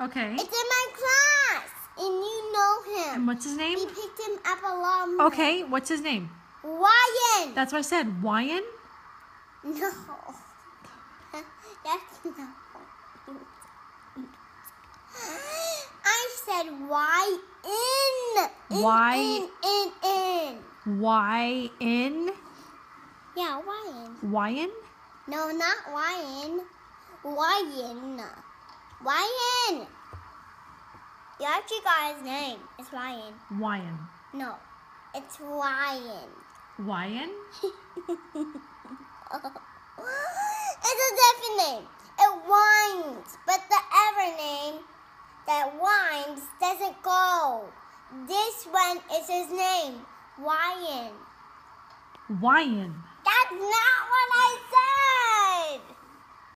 Okay. It's in my class, and you know him. And what's his name? We picked him up a long Okay, what's his name? Ryan. That's what I said. Wyan? No. That's not. I said why in. in Why? In, in, in. Y N? Yeah, why in? Wyan? No, not Ryan. Ryan. Ryan. You actually got his name. It's Ryan. Ryan. No, it's Ryan. Ryan? it's a different name. It whines, but the other name that whines doesn't go. This one is his name, Ryan. Wyan. That's not